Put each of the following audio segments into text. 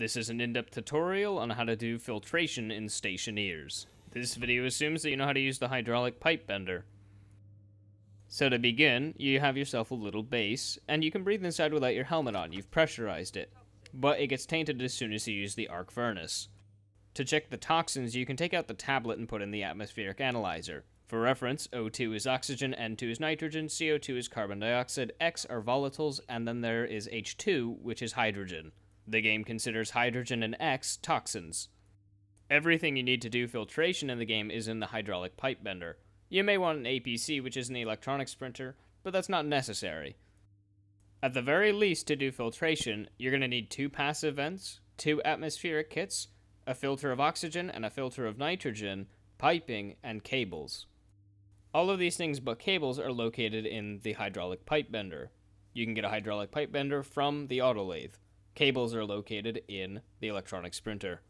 This is an in-depth tutorial on how to do filtration in stationeers. This video assumes that you know how to use the hydraulic pipe bender. So to begin, you have yourself a little base, and you can breathe inside without your helmet on, you've pressurized it. But it gets tainted as soon as you use the arc furnace. To check the toxins, you can take out the tablet and put in the atmospheric analyzer. For reference, O2 is oxygen, N2 is nitrogen, CO2 is carbon dioxide, X are volatiles, and then there is H2, which is hydrogen. The game considers hydrogen and X toxins. Everything you need to do filtration in the game is in the hydraulic pipe bender. You may want an APC, which is an electronics printer, but that's not necessary. At the very least, to do filtration, you're going to need two passive vents, two atmospheric kits, a filter of oxygen and a filter of nitrogen, piping, and cables. All of these things but cables are located in the hydraulic pipe bender. You can get a hydraulic pipe bender from the autolathe. Cables are located in the electronics printer.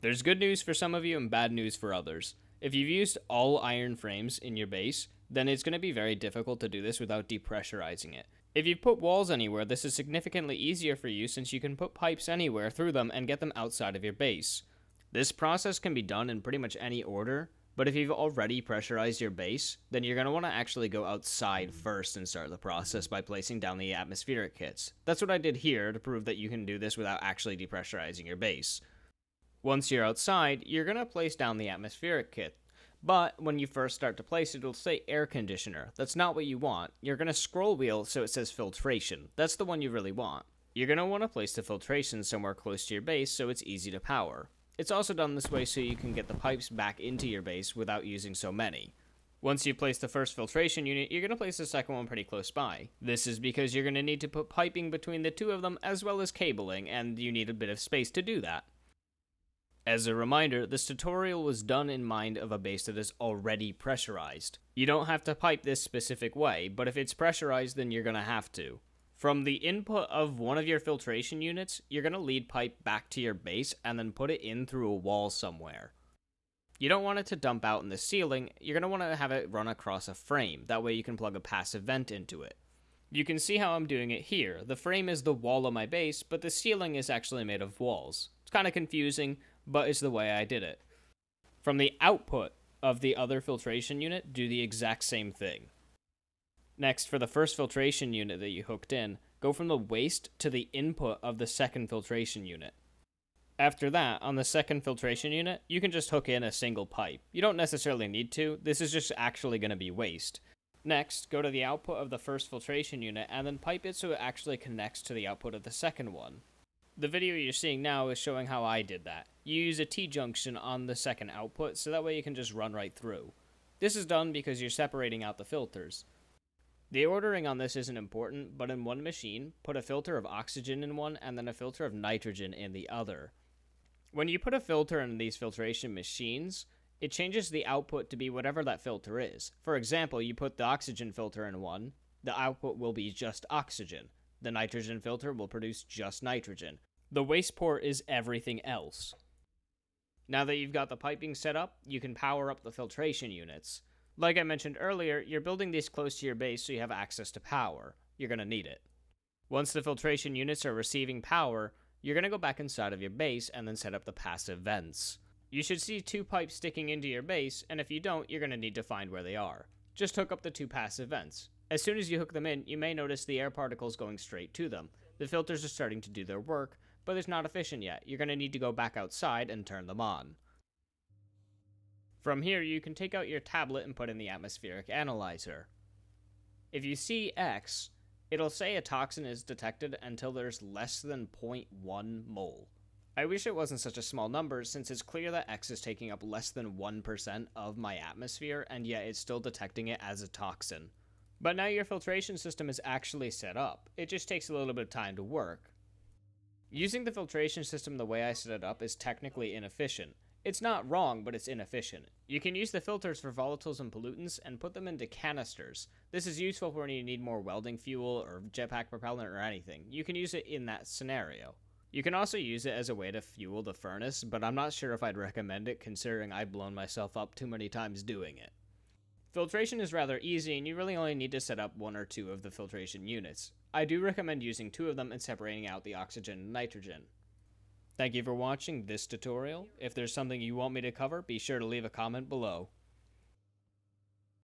There's good news for some of you and bad news for others. If you've used all iron frames in your base, then it's going to be very difficult to do this without depressurizing it. If you've put walls anywhere, this is significantly easier for you since you can put pipes anywhere through them and get them outside of your base. This process can be done in pretty much any order, but if you've already pressurized your base, then you're going to want to actually go outside first and start the process by placing down the atmospheric kits. That's what I did here to prove that you can do this without actually depressurizing your base. Once you're outside, you're going to place down the atmospheric kit. But when you first start to place it, it'll say air conditioner. That's not what you want. You're going to scroll wheel so it says filtration. That's the one you really want. You're going to want to place the filtration somewhere close to your base so it's easy to power. It's also done this way so you can get the pipes back into your base without using so many. Once you place the first filtration unit, you're going to place the second one pretty close by. This is because you're going to need to put piping between the two of them as well as cabling, and you need a bit of space to do that. As a reminder, this tutorial was done in mind of a base that is already pressurized. You don't have to pipe this specific way, but if it's pressurized then you're going to have to. From the input of one of your filtration units, you're going to lead pipe back to your base and then put it in through a wall somewhere. You don't want it to dump out in the ceiling, you're going to want to have it run across a frame, that way you can plug a passive vent into it. You can see how I'm doing it here. The frame is the wall of my base, but the ceiling is actually made of walls. It's kind of confusing, but it's the way I did it. From the output of the other filtration unit, do the exact same thing. Next, for the first filtration unit that you hooked in, go from the waste to the input of the second filtration unit. After that, on the second filtration unit, you can just hook in a single pipe. You don't necessarily need to, this is just actually going to be waste. Next, go to the output of the first filtration unit and then pipe it so it actually connects to the output of the second one. The video you're seeing now is showing how I did that. You use a T-junction on the second output, so that way you can just run right through. This is done because you're separating out the filters. The ordering on this isn't important, but in one machine, put a filter of oxygen in one and then a filter of nitrogen in the other. When you put a filter in these filtration machines, it changes the output to be whatever that filter is. For example, you put the oxygen filter in one, the output will be just oxygen. The nitrogen filter will produce just nitrogen. The waste port is everything else. Now that you've got the piping set up, you can power up the filtration units. Like I mentioned earlier, you're building these close to your base so you have access to power. You're going to need it. Once the filtration units are receiving power, you're going to go back inside of your base and then set up the passive vents. You should see two pipes sticking into your base, and if you don't, you're going to need to find where they are. Just hook up the two passive vents. As soon as you hook them in, you may notice the air particles going straight to them. The filters are starting to do their work, but it's not efficient yet. You're going to need to go back outside and turn them on. From here, you can take out your tablet and put in the atmospheric analyzer. If you see X, it'll say a toxin is detected until there's less than 0.1 mole. I wish it wasn't such a small number since it's clear that X is taking up less than 1% of my atmosphere and yet it's still detecting it as a toxin. But now your filtration system is actually set up. It just takes a little bit of time to work. Using the filtration system the way I set it up is technically inefficient. It's not wrong, but it's inefficient. You can use the filters for volatiles and pollutants and put them into canisters. This is useful when you need more welding fuel or jetpack propellant or anything. You can use it in that scenario. You can also use it as a way to fuel the furnace, but I'm not sure if I'd recommend it considering I've blown myself up too many times doing it. Filtration is rather easy and you really only need to set up one or two of the filtration units. I do recommend using two of them and separating out the oxygen and nitrogen. Thank you for watching this tutorial. If there's something you want me to cover, be sure to leave a comment below.